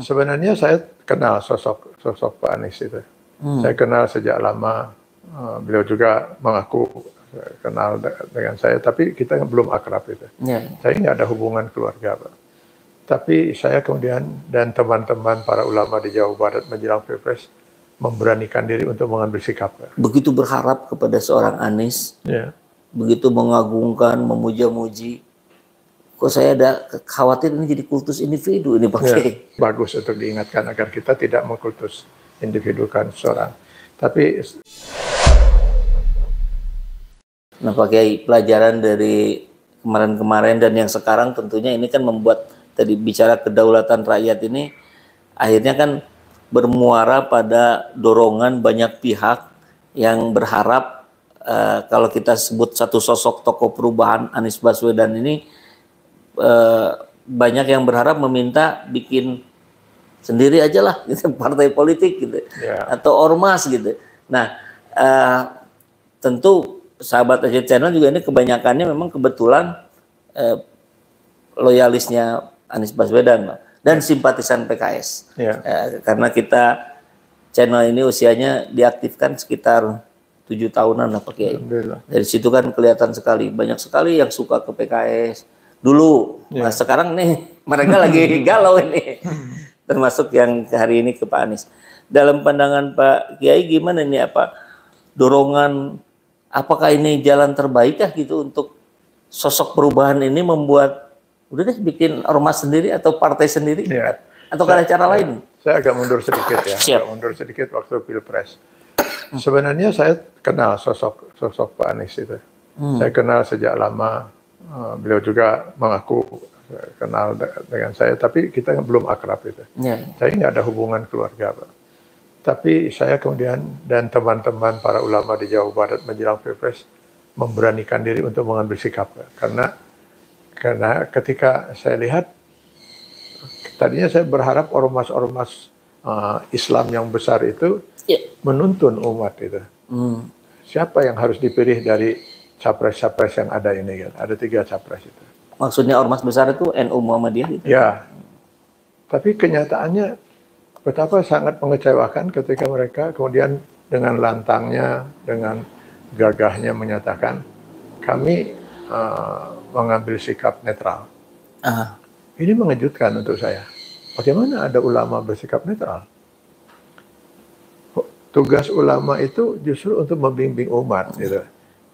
sebenarnya saya kenal sosok sosok Pak Anies itu. Hmm. Saya kenal sejak lama. Uh, beliau juga mengaku kenal de dengan saya, tapi kita belum akrab itu. Yeah. Saya nggak ada hubungan keluarga, Pak. Tapi saya kemudian dan teman-teman para ulama di Jawa Barat menjelang Pilpres memberanikan diri untuk mengambil sikap. Pak. Begitu berharap kepada seorang Anies, yeah. begitu mengagungkan, memuja-muji, kok saya ada khawatir ini jadi kultus individu ini Pak ya, Bagus untuk diingatkan agar kita tidak mengkultus individukan seorang. Tapi Nah Pak Kiai, pelajaran dari kemarin-kemarin dan yang sekarang tentunya ini kan membuat tadi bicara kedaulatan rakyat ini akhirnya kan bermuara pada dorongan banyak pihak yang berharap uh, kalau kita sebut satu sosok tokoh perubahan Anies Baswedan ini eh, banyak yang berharap meminta bikin sendiri aja lah gitu partai politik gitu yeah. atau ormas gitu. Nah eh, tentu sahabat aja channel juga ini kebanyakannya memang kebetulan eh, loyalisnya Anies Baswedan dan simpatisan PKS yeah. eh, karena kita channel ini usianya diaktifkan sekitar tujuh tahunan lah Pak Kiai. Dari situ kan kelihatan sekali banyak sekali yang suka ke PKS, dulu. Yeah. Nah, sekarang nih mereka lagi galau ini. Termasuk yang hari ini ke Pak Anies. Dalam pandangan Pak Kiai gimana ini apa dorongan apakah ini jalan terbaik ya gitu untuk sosok perubahan ini membuat udah deh bikin ormas sendiri atau partai sendiri yeah. atau ada cara lain? Saya agak mundur sedikit ya. Siap. Agak mundur sedikit waktu Pilpres. Sebenarnya saya kenal sosok sosok Pak Anies itu. Hmm. Saya kenal sejak lama Eh, beliau juga mengaku kenal dengan saya, tapi kita belum akrab itu. Ya. Saya nggak ada hubungan keluarga, Pak. Tapi saya kemudian dan teman-teman para ulama di Jawa Barat menjelang Pilpres memberanikan diri untuk mengambil sikap, Pak. karena karena ketika saya lihat tadinya saya berharap ormas-ormas uh, Islam yang besar itu ya. menuntun umat itu. Hmm. Siapa yang harus dipilih dari capres-capres yang ada ini kan. Ada tiga capres itu. Maksudnya ormas besar itu NU Muhammadiyah gitu? Ya. Tapi kenyataannya betapa sangat mengecewakan ketika mereka kemudian dengan lantangnya, dengan gagahnya menyatakan kami uh, mengambil sikap netral. Uh. Ini mengejutkan untuk saya. Bagaimana ada ulama bersikap netral? Tugas ulama itu justru untuk membimbing umat, gitu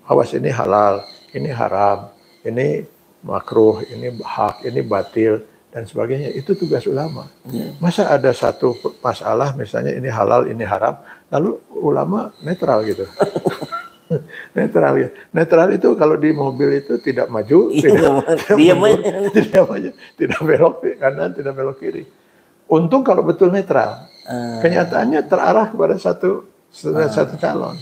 awas ini halal, ini haram, ini makruh, ini hak, ini batil dan sebagainya. Itu tugas ulama. Hmm. Masa ada satu masalah misalnya ini halal, ini haram, lalu ulama netral gitu. netral ya. Netral itu kalau di mobil itu tidak maju, iya, tidak, tidak, maju, tidak maju, tidak belok kanan, tidak belok kiri. Untung kalau betul netral. Uh. Kenyataannya terarah kepada satu uh. satu calon.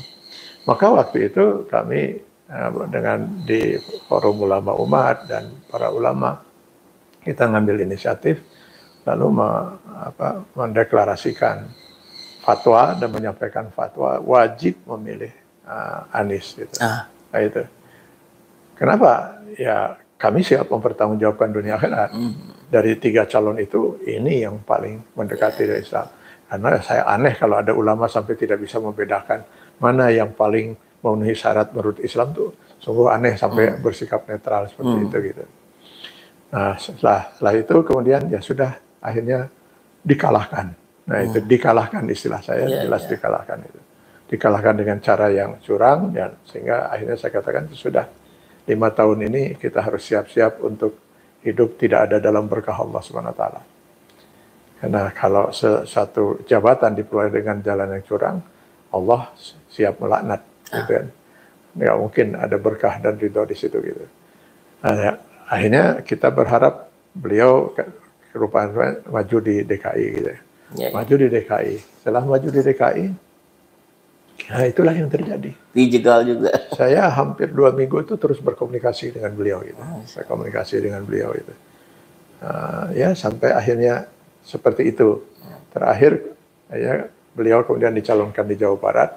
Maka waktu itu kami eh, dengan di forum ulama umat dan para ulama kita ngambil inisiatif lalu me, apa, mendeklarasikan fatwa dan menyampaikan fatwa wajib memilih uh, Anies gitu. Ah. Nah, itu. Kenapa? Ya kami siap mempertanggungjawabkan dunia akhirat. Mm. Dari tiga calon itu ini yang paling mendekati dari Islam. Karena saya aneh kalau ada ulama sampai tidak bisa membedakan mana yang paling memenuhi syarat menurut Islam tuh sungguh aneh sampai hmm. bersikap netral seperti hmm. itu gitu. Nah setelah, setelah itu kemudian ya sudah akhirnya dikalahkan. Nah hmm. itu dikalahkan istilah saya yeah, jelas yeah. dikalahkan itu. Dikalahkan dengan cara yang curang dan sehingga akhirnya saya katakan sudah lima tahun ini kita harus siap-siap untuk hidup tidak ada dalam berkah Allah Subhanahu Wa Taala. Karena kalau satu jabatan diperoleh dengan jalan yang curang, Allah siap melaknat ah. gitu kan nggak mungkin ada berkah dan ridho di situ gitu nah, ya, akhirnya kita berharap beliau rupanya maju di DKI gitu ya, ya. maju di DKI setelah maju di DKI Nah itulah yang terjadi. Dijegal juga. Saya hampir dua minggu itu terus berkomunikasi dengan beliau gitu. Oh. Saya komunikasi dengan beliau itu. Uh, ya sampai akhirnya seperti itu. Terakhir ya beliau kemudian dicalonkan di Jawa Barat.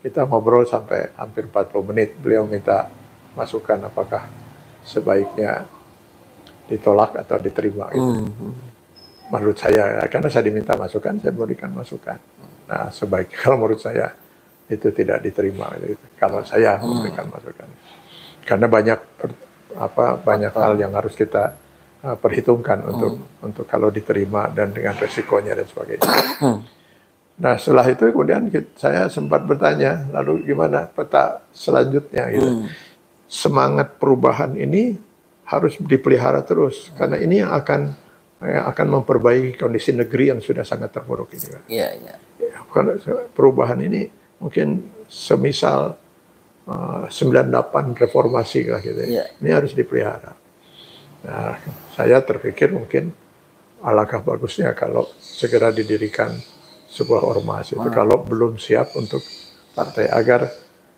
Kita ngobrol sampai hampir 40 menit. Beliau minta masukan apakah sebaiknya ditolak atau diterima. Gitu. Mm -hmm. menurut saya karena saya diminta masukan saya berikan masukan nah sebaiknya kalau menurut saya itu tidak diterima gitu. kalau saya memberikan masukan karena banyak apa banyak hal yang harus kita uh, perhitungkan untuk untuk kalau diterima dan dengan resikonya dan sebagainya. Nah setelah itu kemudian saya sempat bertanya, lalu gimana peta selanjutnya gitu. Hmm. Semangat perubahan ini harus dipelihara terus karena ini yang akan yang akan memperbaiki kondisi negeri yang sudah sangat terpuruk ini. Iya, iya. Ya, perubahan ini mungkin semisal uh, 98 reformasi lah gitu. Ya. Ini harus dipelihara. Nah, saya terpikir mungkin alangkah bagusnya kalau segera didirikan sebuah ormas itu kalau belum siap untuk partai agar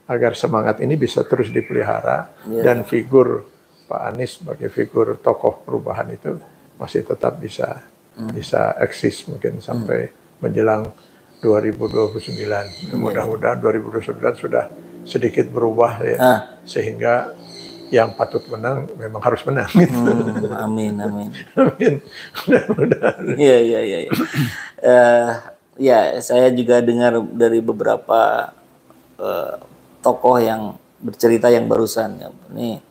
agar semangat ini bisa terus dipelihara ya. dan figur Pak Anies sebagai figur tokoh perubahan itu masih tetap bisa hmm. bisa eksis mungkin sampai hmm. menjelang 2029. Hmm. Mudah-mudahan 2029 sudah sedikit berubah ya, ah. sehingga yang patut menang memang harus menang. Gitu. Hmm, amin, amin. amin. Mudah-mudahan. Iya, iya, iya. Ya. Ya, saya juga dengar dari beberapa uh, tokoh yang bercerita yang barusan. Ya. Ini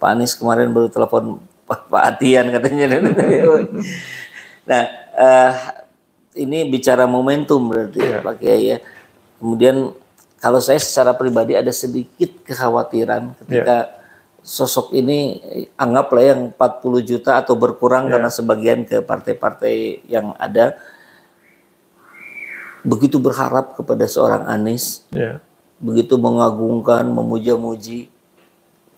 Pak Anies kemarin baru telepon Pak, Pak Atian katanya. nah, uh, ini bicara momentum berarti yeah. Pak Kiai ya. Kemudian kalau saya secara pribadi ada sedikit kekhawatiran ketika yeah. sosok ini anggaplah yang 40 juta atau berkurang yeah. karena sebagian ke partai-partai yang ada begitu berharap kepada seorang Anies, yeah. begitu mengagungkan, memuja-muji.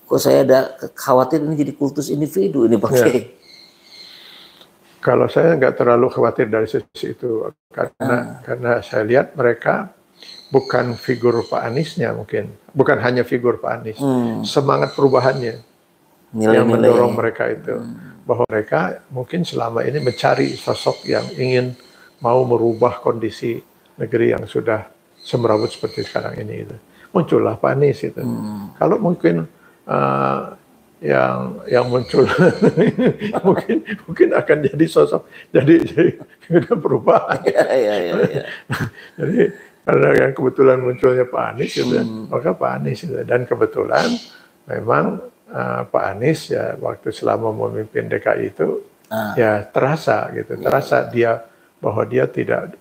Kok saya ada khawatir ini jadi kultus individu ini Pak yeah. Kalau saya nggak terlalu khawatir dari sisi itu karena ah. karena saya lihat mereka bukan figur Pak Aniesnya mungkin, bukan hanya figur Pak Anies, hmm. semangat perubahannya Nilai -nilai. yang mendorong mereka itu, hmm. bahwa mereka mungkin selama ini mencari sosok yang ingin mau merubah kondisi negeri yang sudah semrawut seperti sekarang ini itu. Muncullah Pak Anies itu. Hmm. Kalau mungkin uh, yang yang muncul mungkin mungkin akan jadi sosok jadi jadi perubahan. Ya, ya, ya, ya. jadi karena yang kebetulan munculnya Pak Anies gitu, hmm. maka Pak Anies gitu. dan kebetulan memang uh, Pak Anies ya waktu selama memimpin DKI itu ah. ya terasa gitu ya. terasa dia bahwa dia tidak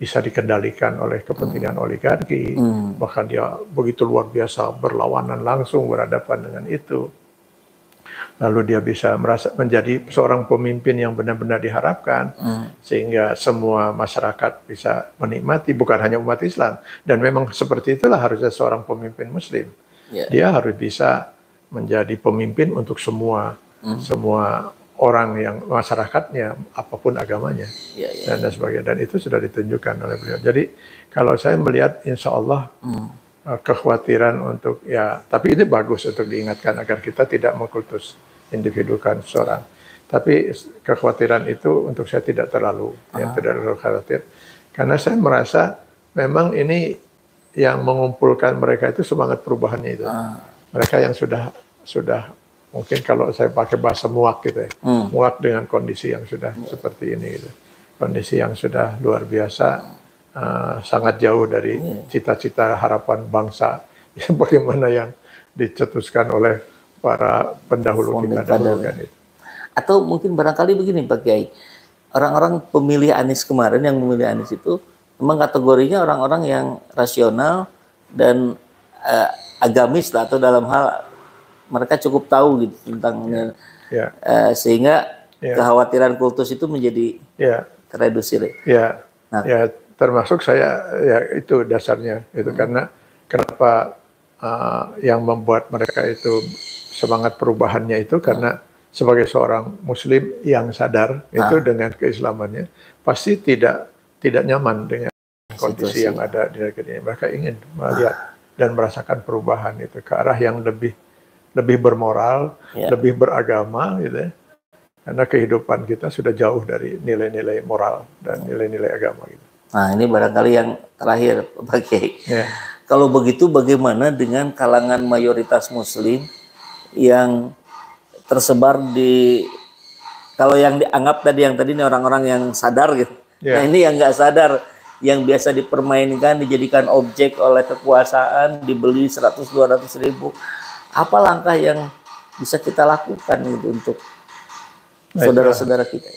bisa dikendalikan oleh kepentingan hmm. oligarki hmm. bahkan dia begitu luar biasa berlawanan langsung berhadapan dengan itu lalu dia bisa merasa menjadi seorang pemimpin yang benar-benar diharapkan hmm. sehingga semua masyarakat bisa menikmati bukan hanya umat Islam dan memang seperti itulah harusnya seorang pemimpin muslim yeah. dia harus bisa menjadi pemimpin untuk semua hmm. semua orang yang masyarakatnya apa pun agamanya yeah, yeah, dan, dan sebagainya dan itu sudah ditunjukkan oleh beliau jadi kalau saya melihat insya Allah hmm. Eh, kekhawatiran untuk ya tapi ini bagus untuk diingatkan agar kita tidak mengkultus individukan seorang. Tapi kekhawatiran itu untuk saya tidak terlalu, ya, tidak terlalu khawatir. Karena saya merasa memang ini yang mengumpulkan mereka itu semangat perubahannya itu. Ah. Mereka yang sudah sudah mungkin kalau saya pakai bahasa muak gitu ya, hmm. muak dengan kondisi yang sudah hmm. seperti ini gitu. Kondisi yang sudah luar biasa, uh, sangat jauh dari hmm. cita-cita harapan bangsa, bagaimana yang dicetuskan oleh para pendahulu kita dahulukan itu. Atau mungkin barangkali begini Pak Kiai, orang-orang pemilih Anies kemarin yang memilih Anies itu memang kategorinya orang-orang yang rasional dan uh, agamis lah atau dalam hal mereka cukup tahu gitu tentang ya. Ya. Uh, sehingga ya. kekhawatiran kultus itu menjadi ya. teredusir. Ya. Nah. ya termasuk saya ya itu dasarnya itu hmm. karena kenapa uh, yang membuat mereka itu semangat perubahannya itu karena sebagai seorang muslim yang sadar ah. itu dengan keislamannya pasti tidak tidak nyaman dengan kondisi yang ada di negeri ini. Mereka ingin melihat ah. dan merasakan perubahan itu ke arah yang lebih lebih bermoral, ya. lebih beragama gitu ya. Karena kehidupan kita sudah jauh dari nilai-nilai moral dan nilai-nilai agama gitu. Nah, ini barangkali yang terakhir Pak Kiai. Ya. Kalau begitu bagaimana dengan kalangan mayoritas muslim yang tersebar di Kalau yang dianggap tadi yang tadi ini orang-orang yang sadar gitu. Yeah. Nah ini yang nggak sadar, yang biasa dipermainkan, dijadikan objek oleh kekuasaan, dibeli 100-200 ribu. Apa langkah yang bisa kita lakukan gitu untuk saudara-saudara kita?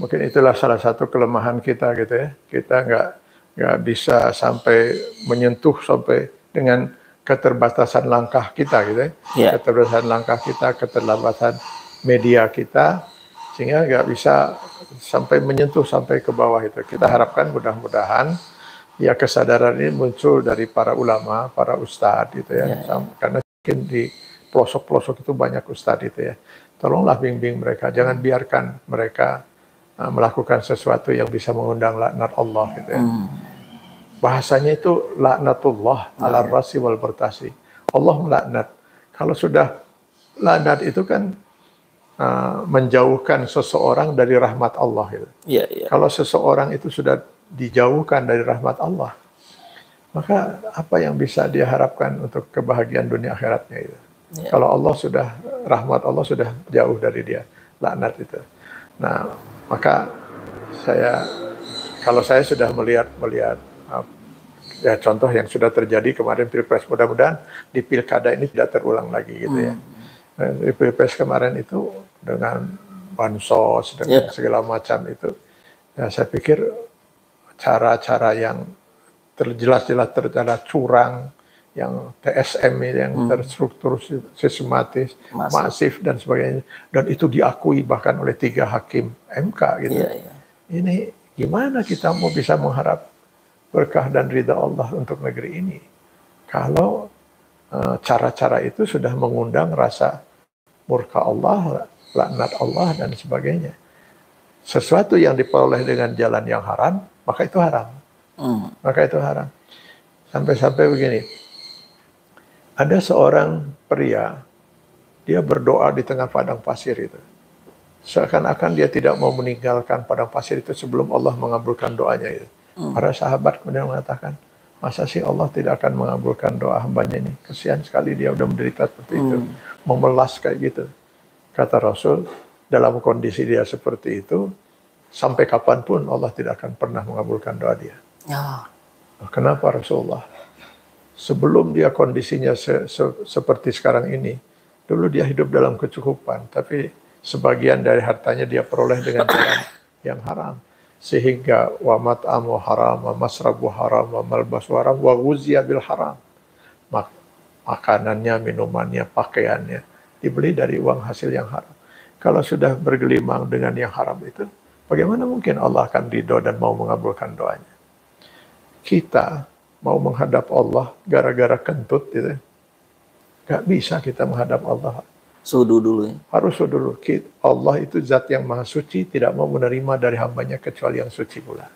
Mungkin itulah salah satu kelemahan kita gitu ya. Kita nggak nggak bisa sampai menyentuh sampai dengan keterbatasan langkah kita gitu ya. Ya. Keterbatasan langkah kita, keterbatasan media kita sehingga nggak bisa sampai menyentuh sampai ke bawah itu. Kita harapkan mudah-mudahan ya kesadaran ini muncul dari para ulama, para ustadz gitu ya. Ya, ya. Karena mungkin di pelosok-pelosok itu banyak ustadz itu ya. Tolonglah bimbing mereka, jangan biarkan mereka uh, melakukan sesuatu yang bisa mengundang laknat Allah gitu ya. Hmm. Bahasanya itu laknatullah ala rasi wal bertasi. Allah melaknat. Kalau sudah laknat itu kan uh, menjauhkan seseorang dari rahmat Allah gitu. Iya, iya. Kalau seseorang itu sudah dijauhkan dari rahmat Allah, maka apa yang bisa dia harapkan untuk kebahagiaan dunia akhiratnya itu? Ya. Kalau Allah sudah rahmat Allah sudah jauh dari dia, laknat itu. Nah, maka saya kalau saya sudah melihat melihat uh, ya contoh yang sudah terjadi kemarin pilpres mudah-mudahan di pilkada ini tidak terulang lagi gitu ya. Nah, Di pilpres kemarin itu dengan bansos dengan Ya. segala macam itu, ya saya pikir cara-cara yang terjelas-jelas terjelas curang, yang TSM yang terstruktur sistematis, Masif. masif. dan sebagainya, dan itu diakui bahkan oleh tiga hakim MK gitu. Iya, iya. Ini gimana kita mau bisa mengharap berkah dan ridha Allah untuk negeri ini kalau eh, cara-cara itu sudah mengundang rasa murka Allah, laknat Allah dan sebagainya. Sesuatu yang diperoleh dengan jalan yang haram, maka itu haram. Hmm. Maka itu haram. Sampai-sampai begini. Ada seorang pria, dia berdoa di tengah padang pasir itu. Seakan-akan dia tidak mau meninggalkan padang pasir itu sebelum Allah mengabulkan doanya itu. Para sahabat kemudian mengatakan, masa sih Allah tidak akan mengabulkan doa hambanya ini? Kesian sekali dia udah menderita seperti itu. Memelas kayak gitu. Kata Rasul, dalam kondisi dia seperti itu, sampai kapan pun Allah tidak akan pernah mengabulkan doa dia. Ya. Kenapa Rasulullah? Sebelum dia kondisinya se- se- seperti sekarang ini, dulu dia hidup dalam kecukupan, tapi sebagian dari hartanya dia peroleh dengan jalan yang haram. Sehingga wa mat'amu haram, wa masrabu haram, wa malbasu haram, wa bil haram. Mak- makanannya, minumannya, pakaiannya dibeli dari uang hasil yang haram. Kalau sudah bergelimang dengan yang haram itu, bagaimana mungkin Allah akan ridho dan mau mengabulkan doanya? Kita mau menghadap Allah gara-gara kentut gitu. Gak bisa kita menghadap Allah. Sudu dulu ya. Harus dulu. Ki- Allah itu zat yang maha suci, tidak mau menerima dari hambanya kecuali yang suci pula.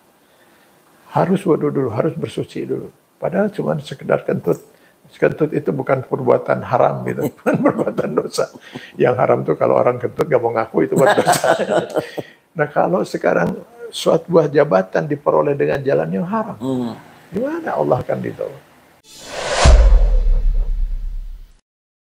Harus wudu dulu, harus bersuci dulu. Padahal cuma sekedar kentut. Kentut itu bukan perbuatan haram gitu, bukan perbuatan dosa. Yang haram tuh kalau orang kentut gak mau ngaku itu buat dosa. nah kalau sekarang suatu buah jabatan diperoleh dengan jalan yang haram. Hmm. Gimana Allah akan ditolong?